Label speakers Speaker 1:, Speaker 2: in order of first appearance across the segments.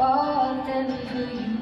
Speaker 1: but then for you.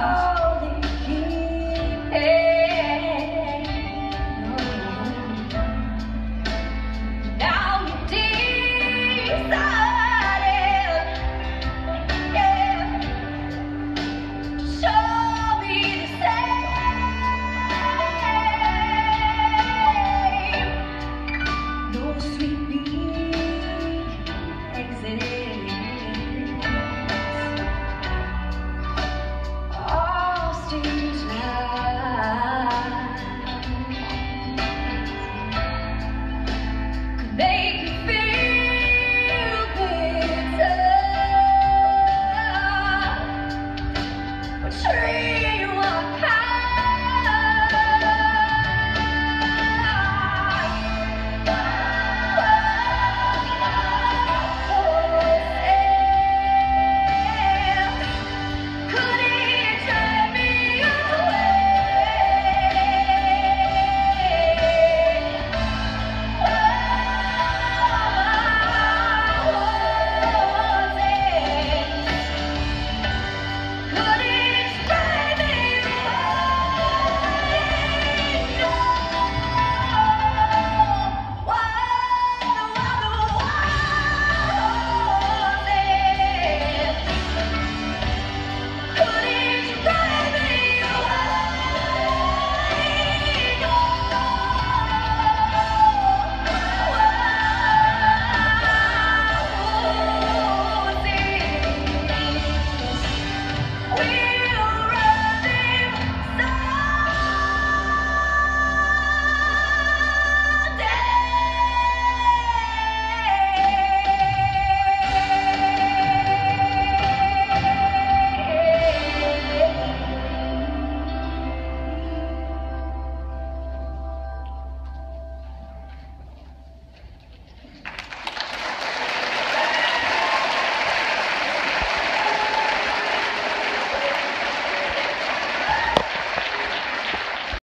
Speaker 1: Titans.